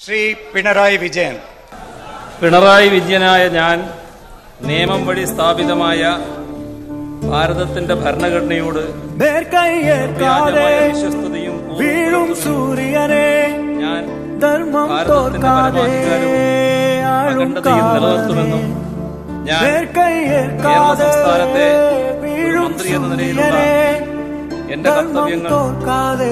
ശ്രീ പിണറായി വിജയൻ. പിണറായി വിജയനായ ഞാൻ നിയമം വഴി സ്ഥാപിതമായ ഭാരതത്തിന്റെ ഭരണഘടനയോട് വിശ്വസ്തയും വീഴും സൂര്യനെ ഞാൻ ധർമ്മം ഭാരതത്തിന്റെ പരമാധികാരവും നിലനിർത്തുമെന്നും ഞാൻ കേരള സംസ്ഥാനത്തെ വീഴും മന്ത്രി എന്ന നിലയിലുള്ള സൂര്യനെ എന്റെ കർത്തവ്യങ്ങൾ തോൽക്കാതെ